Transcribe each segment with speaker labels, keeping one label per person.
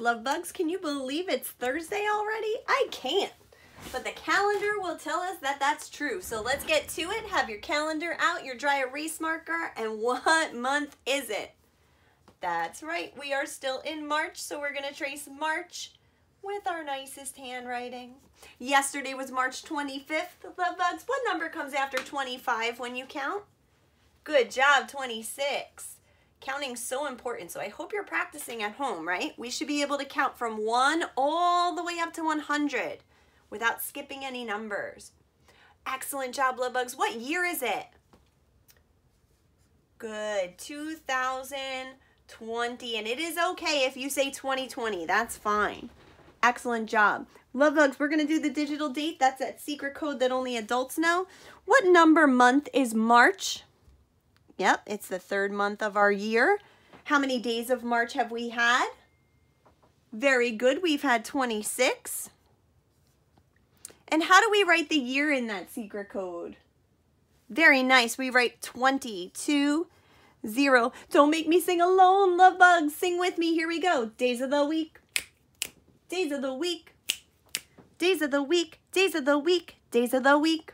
Speaker 1: love bugs, can you believe it's Thursday already? I can't. But the calendar will tell us that that's true. So let's get to it. Have your calendar out, your dry erase marker, and what month is it? That's right, we are still in March, so we're going to trace March with our nicest handwriting. Yesterday was March 25th, love bugs. What number comes after 25 when you count? Good job, 26. Counting's so important, so I hope you're practicing at home, right? We should be able to count from 1 all the way up to 100 without skipping any numbers. Excellent job, love bugs. What year is it? Good, 2020. And it is okay if you say 2020, that's fine. Excellent job. Love bugs, we're gonna do the digital date. That's that secret code that only adults know. What number month is March? Yep, it's the third month of our year. How many days of March have we had? Very good, we've had 26. And how do we write the year in that secret code? Very nice, we write 22, zero. Don't make me sing alone, love bugs, sing with me, here we go. Days of the week, days of the week, days of the week, days of the week, days of the week.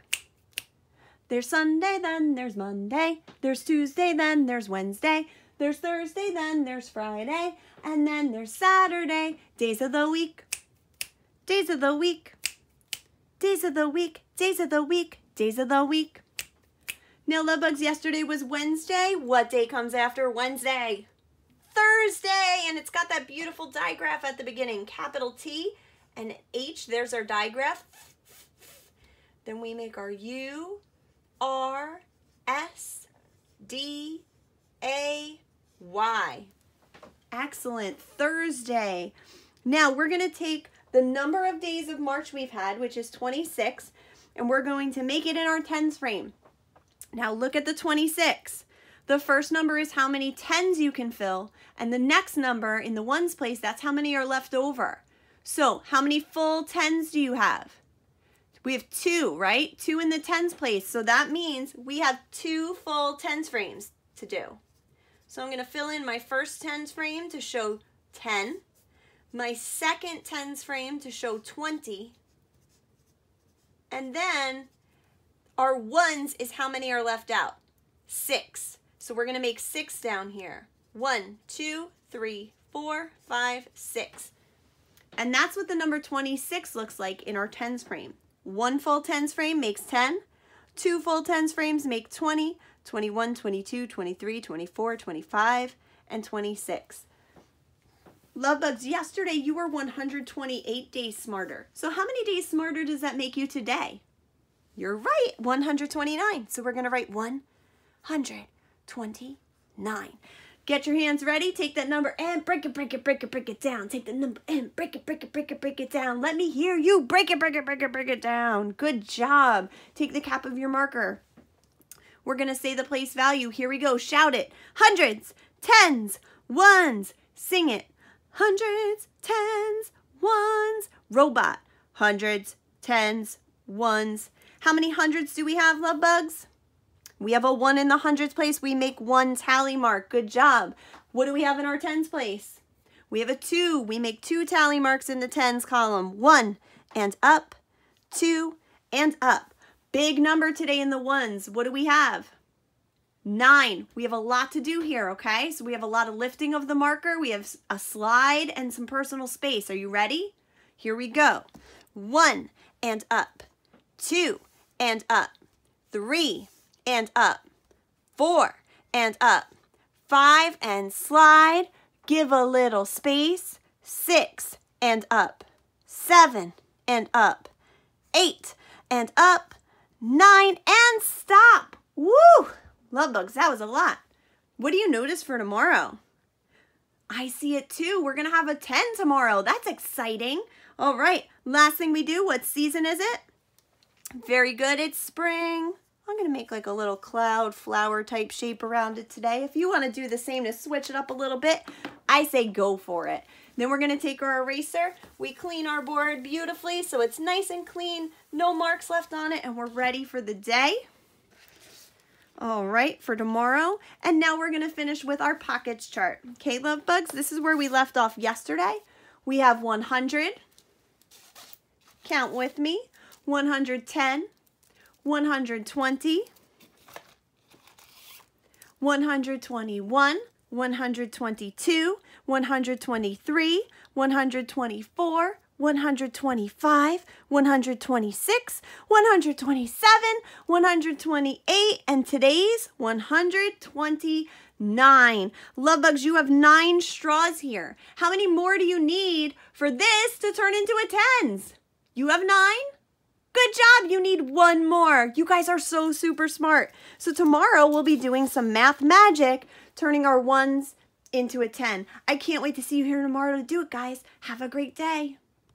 Speaker 1: There's Sunday, then there's Monday. There's Tuesday, then there's Wednesday. There's Thursday, then there's Friday. And then there's Saturday. Days of the week. Days of the week. Days of the week. Days of the week. Days of the week. Now, love bugs, yesterday was Wednesday. What day comes after Wednesday? Thursday. And it's got that beautiful digraph at the beginning. Capital T and H. There's our digraph. Then we make our U R S D A Y. Excellent. Thursday. Now we're going to take the number of days of March we've had, which is 26, and we're going to make it in our tens frame. Now look at the 26. The first number is how many tens you can fill, and the next number in the ones place, that's how many are left over. So how many full tens do you have? We have two, right? Two in the tens place. So that means we have two full tens frames to do. So I'm going to fill in my first tens frame to show 10, my second tens frame to show 20, and then our ones is how many are left out? Six. So we're going to make six down here. One, two, three, four, five, six. And that's what the number 26 looks like in our tens frame. One full tens frame makes 10. Two full tens frames make 20, 21, 22, 23, 24, 25, and 26. Love bugs, yesterday you were 128 days smarter. So how many days smarter does that make you today? You're right, 129. So we're going to write 129. Get your hands ready. Take that number and break it, break it, break it, break it down. Take the number and break it, break it, break it, break it down. Let me hear you. Break it, break it, break it, break it down. Good job. Take the cap of your marker. We're going to say the place value. Here we go. Shout it. Hundreds, tens, ones. Sing it. Hundreds, tens, ones. Robot. Hundreds, tens, ones. How many hundreds do we have, love bugs? We have a one in the hundreds place. We make one tally mark. Good job. What do we have in our tens place? We have a two. We make two tally marks in the tens column. One and up, two and up. Big number today in the ones. What do we have? Nine. We have a lot to do here, okay? So we have a lot of lifting of the marker. We have a slide and some personal space. Are you ready? Here we go. One and up, two and up, three and up, four and up, five and slide, give a little space, six and up, seven and up, eight and up, nine and stop. Woo! Love bugs, that was a lot. What do you notice for tomorrow? I see it too. We're going to have a 10 tomorrow. That's exciting. All right, last thing we do, what season is it? Very good, it's spring. I'm to make like a little cloud flower type shape around it today. If you want to do the same to switch it up a little bit, I say go for it. Then we're to take our eraser. We clean our board beautifully so it's nice and clean, no marks left on it, and we're ready for the day. All right, for tomorrow. And now we're to finish with our pockets chart. Okay, love bugs, this is where we left off yesterday. We have 100. Count with me. 110, 120, 121, 122, 123, 124, 125, 126, 127, 128, and today's 129. Love bugs, you have nine straws here. How many more do you need for this to turn into a tens? You have nine? Good job. You need one more. You guys are so super smart. So tomorrow we'll be doing some math magic, turning our ones into a 10. I can't wait to see you here tomorrow to do it, guys. Have a great day.